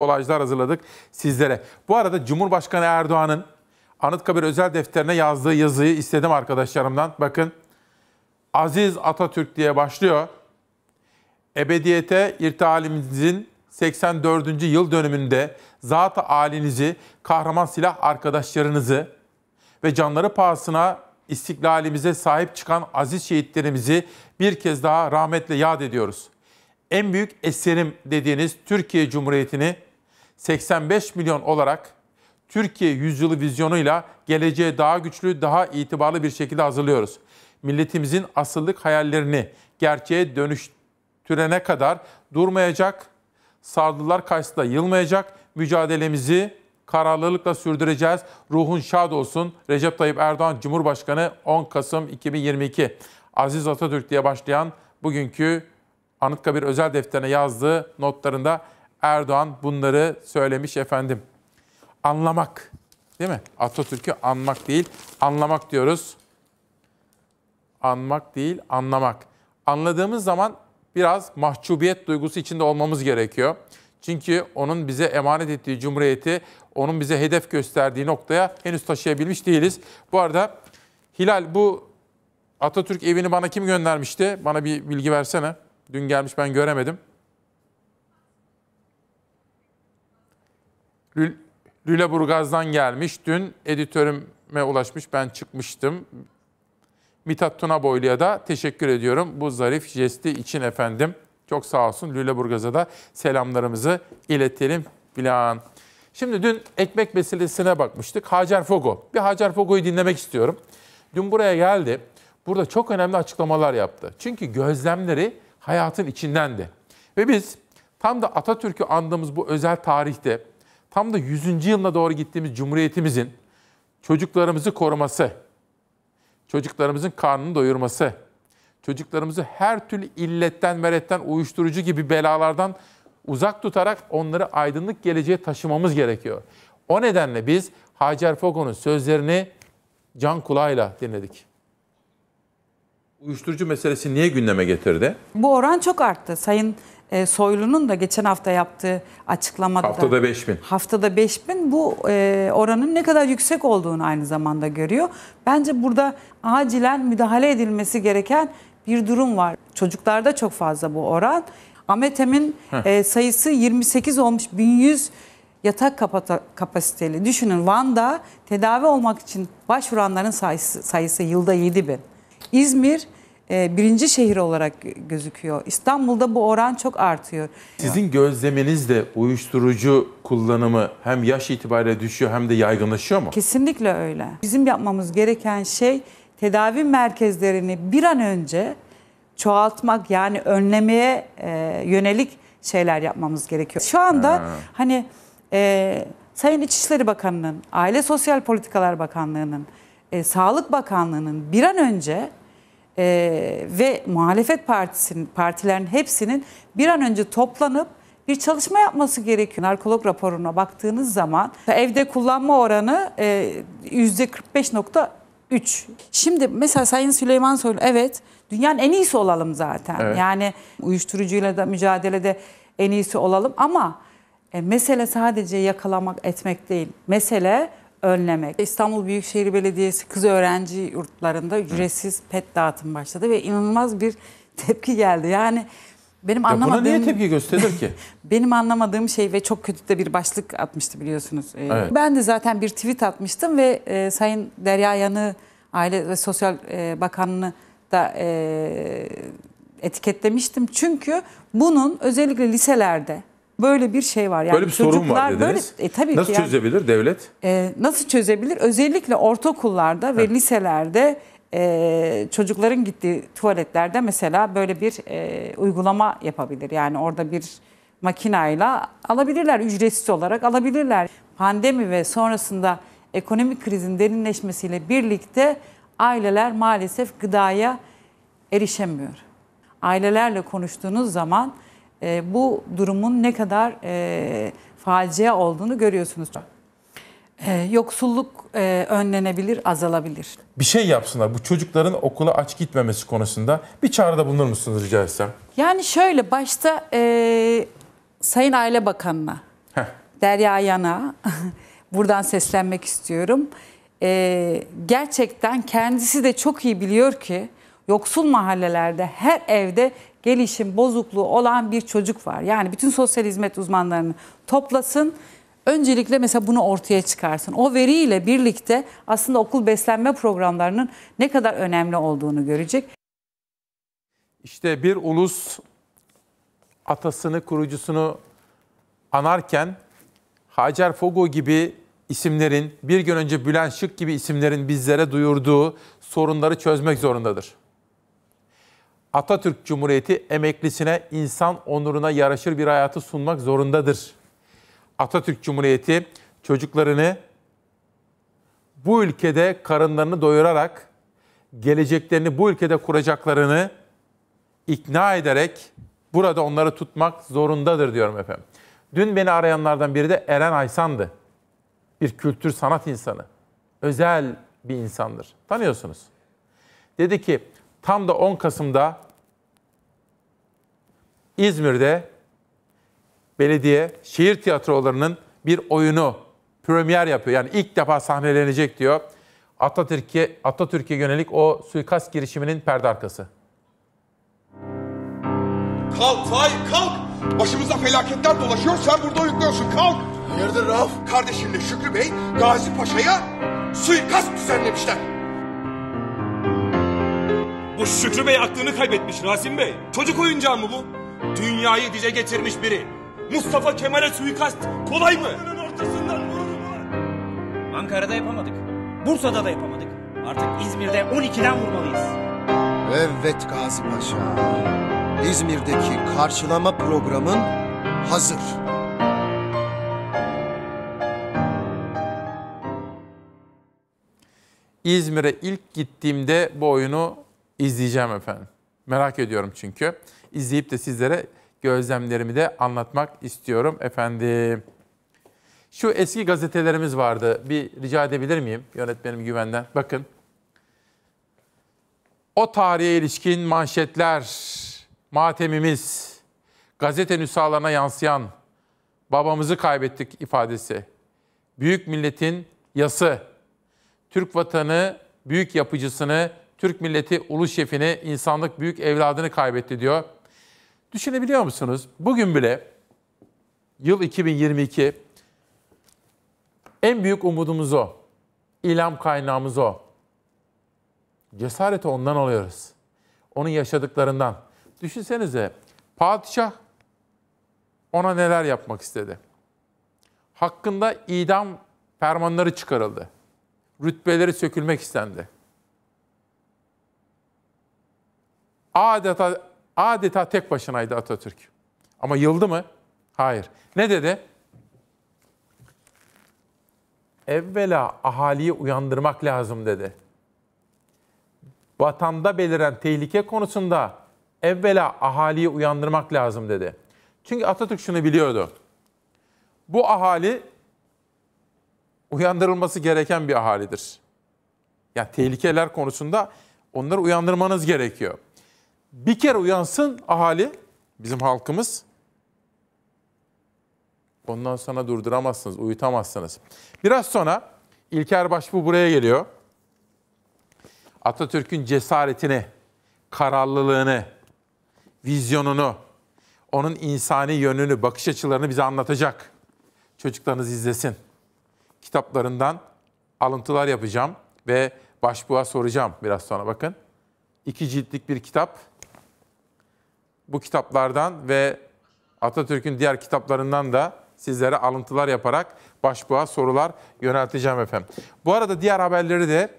kolaycılar hazırladık sizlere. Bu arada Cumhurbaşkanı Erdoğan'ın Anıtkabir özel defterine yazdığı yazıyı istedim arkadaşlarımdan. Bakın Aziz Atatürk diye başlıyor. Ebediyete irtihalimizin 84. yıl dönümünde zat-ı alinizi, kahraman silah arkadaşlarınızı ve canları pahasına istiklalimize sahip çıkan aziz şehitlerimizi bir kez daha rahmetle yad ediyoruz. En büyük eserim dediğiniz Türkiye Cumhuriyeti'ni 85 milyon olarak Türkiye yüzyılı vizyonuyla geleceğe daha güçlü, daha itibarlı bir şekilde hazırlıyoruz. Milletimizin asıllık hayallerini gerçeğe dönüştürene kadar durmayacak, sardılar karşısında yılmayacak, mücadelemizi kararlılıkla sürdüreceğiz. Ruhun şad olsun. Recep Tayyip Erdoğan Cumhurbaşkanı 10 Kasım 2022. Aziz Atatürk diye başlayan bugünkü Anıtkabir özel defterine yazdığı notlarında Erdoğan bunları söylemiş efendim. Anlamak değil mi? Atatürk'ü anmak değil, anlamak diyoruz. Anmak değil, anlamak. Anladığımız zaman biraz mahcubiyet duygusu içinde olmamız gerekiyor. Çünkü onun bize emanet ettiği cumhuriyeti, onun bize hedef gösterdiği noktaya henüz taşıyabilmiş değiliz. Bu arada Hilal bu Atatürk evini bana kim göndermişti? Bana bir bilgi versene. Dün gelmiş ben göremedim. Lüleburgaz'dan gelmiş. Dün editörüme ulaşmış. Ben çıkmıştım. Mithat Tunaboylu'ya da teşekkür ediyorum bu zarif jesti için efendim. Çok sağ olsun. Lüleburgaz'a da selamlarımızı iletelim filan. Şimdi dün ekmek meselesine bakmıştık. Hacer Fogo. Bir Hacer Fogo'yu dinlemek istiyorum. Dün buraya geldi. Burada çok önemli açıklamalar yaptı. Çünkü gözlemleri hayatın içindendi. Ve biz tam da Atatürk'ü andığımız bu özel tarihte tam da 100. yılına doğru gittiğimiz Cumhuriyetimizin çocuklarımızı koruması, çocuklarımızın karnını doyurması, çocuklarımızı her türlü illetten, meretten, uyuşturucu gibi belalardan uzak tutarak onları aydınlık geleceğe taşımamız gerekiyor. O nedenle biz Hacer Fogo'nun sözlerini can kulağıyla dinledik. Uyuşturucu meselesi niye gündeme getirdi? Bu oran çok arttı. Sayın e, Soylu'nun da geçen hafta yaptığı açıklamada haftada 5 bin. Haftada 5 bin bu e, oranın ne kadar yüksek olduğunu aynı zamanda görüyor. Bence burada acilen müdahale edilmesi gereken bir durum var. Çocuklarda çok fazla bu oran. Ametem'in e, sayısı 28 olmuş 1100 yatak kapasiteli. Düşünün Van'da tedavi olmak için başvuranların sayısı, sayısı yılda 7 bin. İzmir birinci şehir olarak gözüküyor. İstanbul'da bu oran çok artıyor. Sizin gözleminizde uyuşturucu kullanımı hem yaş itibariyle düşüyor hem de yaygınlaşıyor mu? Kesinlikle öyle. Bizim yapmamız gereken şey tedavi merkezlerini bir an önce çoğaltmak yani önlemeye e, yönelik şeyler yapmamız gerekiyor. Şu anda ha. hani e, Sayın İçişleri Bakanı'nın, Aile Sosyal Politikalar Bakanlığı'nın, e, Sağlık Bakanlığı'nın bir an önce e, ve muhalefet partisinin partilerin hepsinin bir an önce toplanıp bir çalışma yapması gerekiyor. Narkolog raporuna baktığınız zaman evde kullanma oranı e, %45.3. Şimdi mesela Sayın Süleyman Soylu evet dünyanın en iyisi olalım zaten. Evet. Yani uyuşturucuyla da mücadelede en iyisi olalım ama e, mesele sadece yakalamak etmek değil. Mesele önlemek. İstanbul Büyükşehir Belediyesi kız öğrenci yurtlarında ücretsiz pet dağıtım başladı ve inanılmaz bir tepki geldi. Yani benim ya anlamadığım... Buna niye tepki gösterir ki? benim anlamadığım şey ve çok kötü de bir başlık atmıştı biliyorsunuz. Ee, evet. Ben de zaten bir tweet atmıştım ve e, Sayın Derya Yanı Aile ve Sosyal e, Bakanlığı da e, etiketlemiştim. Çünkü bunun özellikle liselerde Böyle bir şey var. Yani böyle bir sorun var dediniz. Böyle, e, tabii nasıl ki çözebilir yani, devlet? E, nasıl çözebilir? Özellikle ortaokullarda ve liselerde e, çocukların gittiği tuvaletlerde mesela böyle bir e, uygulama yapabilir. Yani orada bir makinayla alabilirler, ücretsiz olarak alabilirler. Pandemi ve sonrasında ekonomik krizin derinleşmesiyle birlikte aileler maalesef gıdaya erişemiyor. Ailelerle konuştuğunuz zaman e, bu durumun ne kadar e, facia olduğunu görüyorsunuz. E, yoksulluk e, önlenebilir, azalabilir. Bir şey yapsınlar. Bu çocukların okula aç gitmemesi konusunda bir çağrıda bulunur musunuz rica etsem? Yani şöyle başta e, Sayın Aile Bakanı'na Derya Yana buradan seslenmek istiyorum. Ee, gerçekten kendisi de çok iyi biliyor ki yoksul mahallelerde her evde gelişim bozukluğu olan bir çocuk var. Yani bütün sosyal hizmet uzmanlarını toplasın. Öncelikle mesela bunu ortaya çıkarsın. O veriyle birlikte aslında okul beslenme programlarının ne kadar önemli olduğunu görecek. İşte bir ulus atasını, kurucusunu anarken Hacer Fogo gibi isimlerin, bir gün önce Bülent Şık gibi isimlerin bizlere duyurduğu sorunları çözmek zorundadır. Atatürk Cumhuriyeti emeklisine insan onuruna yaraşır bir hayatı sunmak zorundadır. Atatürk Cumhuriyeti çocuklarını bu ülkede karınlarını doyurarak geleceklerini bu ülkede kuracaklarını ikna ederek burada onları tutmak zorundadır diyorum efendim. Dün beni arayanlardan biri de Eren Aysan'dı. Bir kültür sanat insanı. Özel bir insandır. Tanıyorsunuz. Dedi ki tam da 10 Kasım'da İzmir'de belediye şehir tiyatrolarının bir oyunu premier yapıyor. Yani ilk defa sahnelenecek diyor. Atatürk'e Atatürk'e yönelik o suikast girişiminin perde arkası. Kalk Faik kalk. Başımıza felaketler dolaşıyor sen burada uyukluyorsun kalk. Hayırdır Rauf? Kardeşinle Şükrü Bey Gazi Paşa'ya suikast düzenlemişler. Bu Şükrü Bey aklını kaybetmiş Rasim Bey. Çocuk oyuncağı mı bu? Dünyayı dize getirmiş biri. Mustafa Kemal'e suikast kolay mı? ortasından vururum Ankara'da yapamadık. Bursa'da da yapamadık. Artık İzmir'de 12'den vurmalıyız. Evet Gazi Paşa. İzmir'deki karşılama programın hazır. İzmir'e ilk gittiğimde bu oyunu izleyeceğim efendim. Merak ediyorum çünkü. İzleyip de sizlere gözlemlerimi de anlatmak istiyorum efendim. Şu eski gazetelerimiz vardı. Bir rica edebilir miyim yönetmenim güvenden? Bakın. O tarihe ilişkin manşetler, matemimiz, gazete nüshalarına yansıyan babamızı kaybettik ifadesi. Büyük milletin yası, Türk vatanı büyük yapıcısını, Türk milleti ulu şefini, insanlık büyük evladını kaybetti diyor. Düşünebiliyor musunuz? Bugün bile yıl 2022 en büyük umudumuz o. İlham kaynağımız o. Cesareti ondan alıyoruz. Onun yaşadıklarından. Düşünsenize padişah ona neler yapmak istedi. Hakkında idam fermanları çıkarıldı. Rütbeleri sökülmek istendi. Adeta adeta tek başınaydı Atatürk. Ama yıldı mı? Hayır. Ne dedi? Evvela ahaliyi uyandırmak lazım dedi. Vatanda beliren tehlike konusunda evvela ahaliyi uyandırmak lazım dedi. Çünkü Atatürk şunu biliyordu. Bu ahali uyandırılması gereken bir ahalidir. Yani tehlikeler konusunda onları uyandırmanız gerekiyor. Bir kere uyansın ahali, bizim halkımız. Ondan sonra durduramazsınız, uyutamazsınız. Biraz sonra İlker Başbuğ buraya geliyor. Atatürk'ün cesaretini, kararlılığını, vizyonunu, onun insani yönünü, bakış açılarını bize anlatacak. Çocuklarınız izlesin. Kitaplarından alıntılar yapacağım ve başbuğa soracağım biraz sonra bakın. İki ciltlik bir kitap. Bu kitaplardan ve Atatürk'ün diğer kitaplarından da sizlere alıntılar yaparak başbuğa sorular yönelteceğim efendim. Bu arada diğer haberleri de